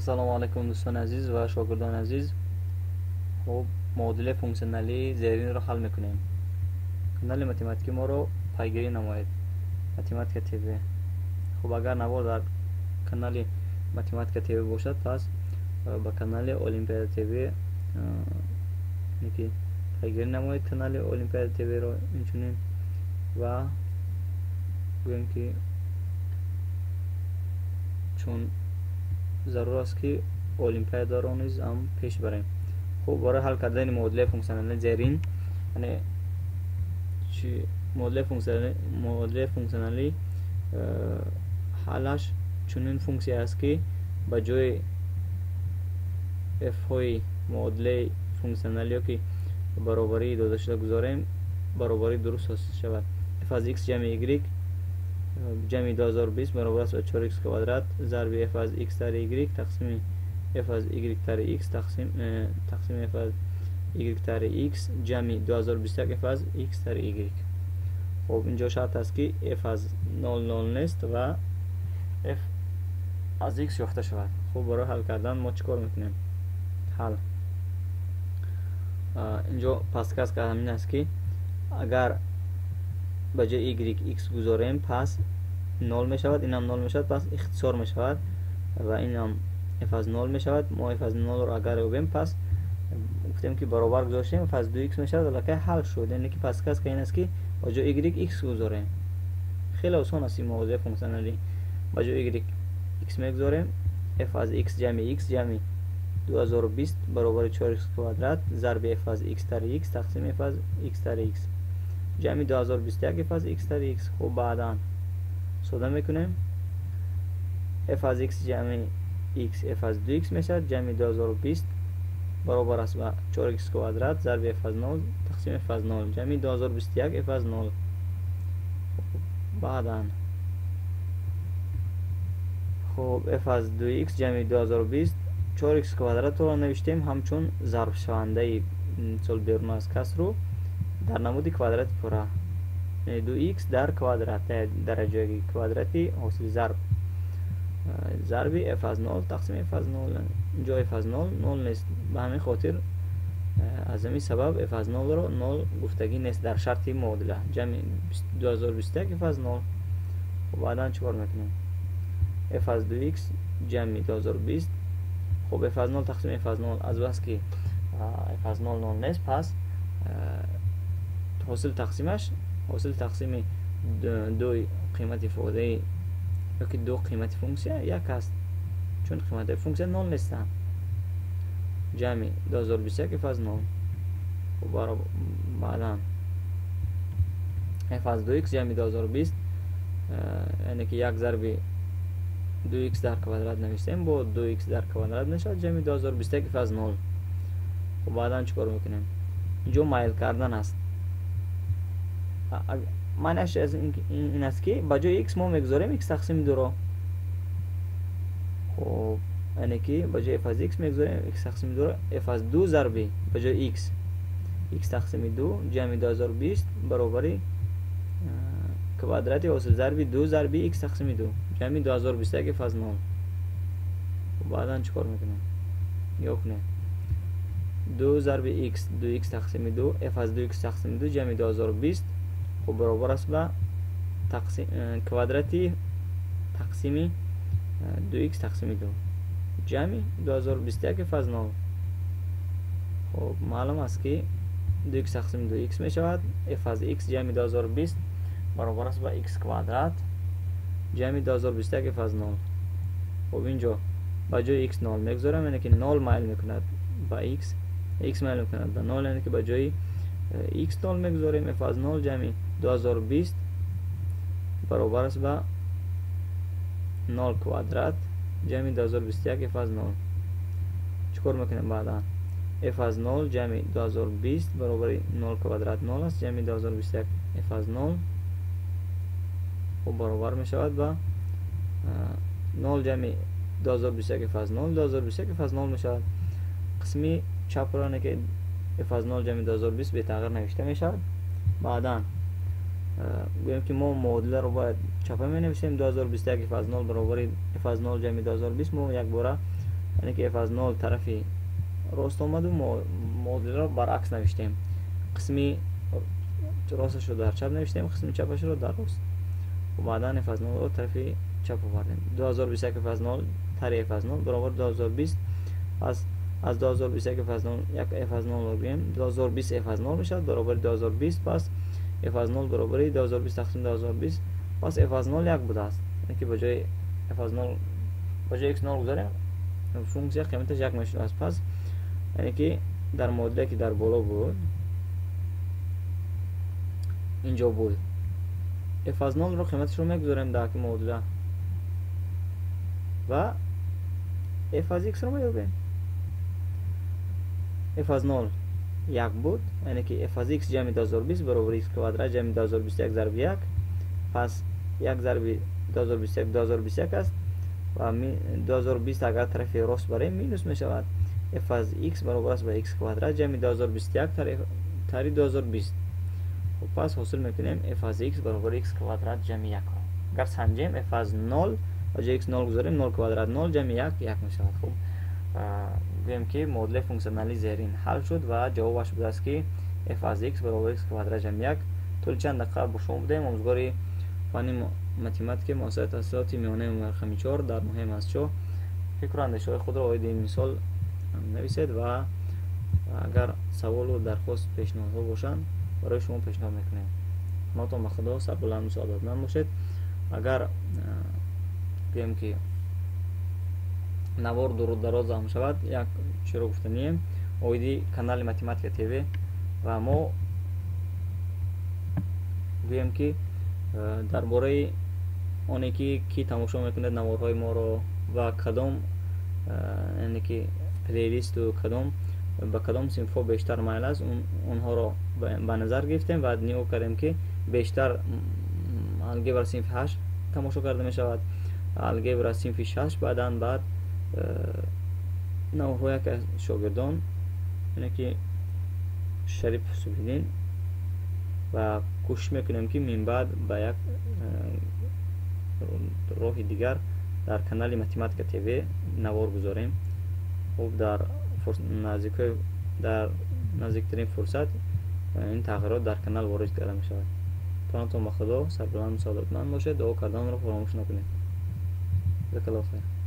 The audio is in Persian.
سلام علیکم دوستان عزیز و شاگردان عزیز خب معادله فونکسیونالی زیرین رو حل می‌کنیم کانال متماتیکی ما رو پیگیری نمایید متماتیک تیوی خب اگر نوار در کانال متماتیک تیوی باشد پس با کانال اولیمپیاد تیوی یکی پیگیری نمایید کانال اولیمپیاد تیوی رو اینچنین و گویم که چون зарур аст ки олимпиадаро низ ҳам пеш барем. Хуб барои ҳал кардани муодилаи функсионалии зерин. Яъне чи муодилаи функсионалӣ э, ҳалаш чунин функсия аст ки ба ҷои фҳои муодилаи функсионалӣ ё ки баробарии додашуда гузорем баробарӣ дуруст ҳосил шавад. F аз x ҷамъи y جمع 2020 برابر است 4x کوادرات ضرب f از x در y تقسیم f از y در x تقسیم تقسیم f از y در x جمع 2021 f از x در y خب اینجا شرط است که f از 0 0 نیست و f از x یافته شود خب برای حل کردن ما چیکار میکنیم حل اینجا پس کس که همین است که اگر به جای y x گذاریم پس 0 می شود این هم 0 می شود پس اختصار می شود و این هم f از 0 می شود ما f از 0 رو اگر بگیم پس گفتیم که برابر گذاشتیم f از 2x می شود ولی حل شد. یعنی که پس کس که این است که با جای y x گذاریم. خیلی آسان است این موضوع فونکسیونالی با جای y x می‌گذاریم. F از x جمع x جمع 2020 برابر 4x کوادرات ضرب f از x در x تقسیم f از x در x. جمع 2021 f از x در x. خب بعدا سودا می‌کنیم. F از x جمع x f از 2x می‌شد جمع 2020 برابر است با 4x کوادرات. ضرب f از 0 تقسیم f از 0 جمع 2021 f از 0 بعدا. خب f از 2x جمع 2020 4x کوادرات رو نوشتیم. همچون ضرب شونده سول بیرون از کس رو. дар намуди квадрати пурра. Яъне 2х дар квадрат дараҷаи квадрати ҳосили зарб. Э, зарби f аз 0 тақсими f аз 0 инҷо f аз 0 0 нест. Ба ҳамин хотир э, аз ҳамин сабаб f аз 0-ро 0 гуфтагӣ нест дар шарти муодила ҷами 2021 f аз 0 хуб баъдан чӣ кор мекунем? F аз 2x ҷами 2020 хуб f аз 0 тақсими f аз 0 азбаски f аз 0 0 нест пас э, حاصل تقسیمش حاصل تقسیم دو قیمت فوده یا که دو قیمت فونکسیا یک است چون قیمت فونکسیا نول نیستن جمع 2021 اف از 0 و برای بعدا اف از 2x جمع 2020 یعنی که یک ضرب 2x در کوادرات نوشتیم با 2x در کوادرات نشد جمع 2021 اف از 0 و بعدا چیکار می‌کنیم؟ اینجا مایل کردن است. маънаш аз ин аст ки ба ҷои x мо мегузорем x тақсими дуро. Хуб яъне ки ба ҷои f аз x мегузорем x тақсими дуро f аз ду зарби ба ҷои x x тақсими ду ҷамъи ду ҳазору бист баробари квадрати осил зарби ду зарби x тақсими ду. Ҷамъи ду ҳазору бисту як f аз нон баъдан чӣ кор мекунем? Ё кунем ду зарби x ду x тақсими ду f аз ду x тақсими ду ҷамъи ду ҳазору бист خب برابر است به تقسیم کوادراتی تقسیم دو x تقسیم دو. جمع 2021 فاز 9 خب معلوم است که دو x تقسیم دو x می شود f از x جمع 2020 برابر است به x کوادرات جمع 2021 فاز 9 خب اینجا با جای x 0 می‌گذارم. یعنی که 0 مایل می‌کند با x x مایل می‌کند به 0 یعنی که با جای Э, x нол мегузорем э, f аз нол ҷамъи 2020 баробар аст ба 0 квадрат ҷамъи 2021 f аз 0 чӣ кор мекунем баъдан? F аз 0 ҷамъи 2020 баробари 0 квадрат 0 аст ҷамъи 2021 f аз 0 хуб баробар мешавад ба 0 ҷамъи 2021 f аз 0 2021 f аз 0 мешавад. Қисми чапро яъне ки 0 جمع 2020 به تغییر نوشته می شود بعدا گویم که ما معادله رو باید چپه می نویسیم 2021 f از 0 برابر 0 جمع 2020 ما یک باره یعنی که 0 طرفی راست آمد و معادله را برعکس نوشتیم. قسمی راستش رو در چپ نوشتیم قسم چپش رو در راست. و بعدا 0 رو طرفی چپ آوردیم. 2021 f از 0 تر f از 0 برابر 2020 از از 2021 f از 0 یک f از 0 بگیریم. 2020 f از 0 می‌شد برابر 2020 پس f از 0 برابر 2020 تقسیم 2020 پس f از 0 یک بوده است. یعنی که بجای f از 0 بجای x 0 گذاریم فونکسیا قیمتش یک میشه. است پس یعنی که در معادله که در بالا بود اینجا بود. f از 0 رو قیمتش رو می‌گذاریم در معادله و f از x رو می‌گذاریم f از 0 یک بود یعنی که f از x جمع 2020 برابر x کوادرات جمع 2021 ضرب 1 پس یک ضرب 2021 2021 است و 2020 اگر طرف راست برای مینوس می شود f از x برابر است به x کوادرات جمع 2021 تری 2020 خب پس حاصل می‌کنیم f از x برابر x کوادرات جمع 1 اگر سنجیم f از 0 و جای x 0 گذاریم 0 کوادرات 0 جمع 1 1 می شود. خب گویم که مدل فونکسیونالی زیرین حل شد و جوابش بوده است که f از x برابر x کوادرات جمع 1 طول چند دقیقه با شما بودیم امیدواری فانی متیماتیک مواسط تحصیلات میانه مرخمی 4 در مهم از چو فکر و اندیشه خود را آید این مثال نویسید و اگر سوال و درخواست پیشنهاد ها باشند برای شما پیشنهاد میکنیم ما به خدا سربلند و سعادتمند باشید اگر بگیم که навор дуруд дароз вам шавад. Як чиро гуфтанием оиди канали математика тв. Ва мо гӯем ки э, дар бораи оне ки кӣ тамошо мекунад наворҳои моро ва кадом э, яъне ки плейлисту кадом ба кадом синфҳо бештар майл аст. Онҳоро ба назар гирифтем ва ниго кардем ки бештар алгебра синфи ҳашт тамошо карда мешавад. Алгебра синфи шаш баъдан баъд Э, навъҳояк аз шогирдон ине ки шарипов субҳиддин ва кӯшиш мекунем ки минбаъд ба як э, роҳи дигар дар канали математика тв навор гузорем. Хуб дар наздикҳои дар наздиктарин фурсат э, ин тағйирот дар канал ворид карда мешавад. То ҳамтон ба худо сарбуланду саодатманд бошед дуо карданро фаромӯш накунед. Ҷазакаллоҳ хайр.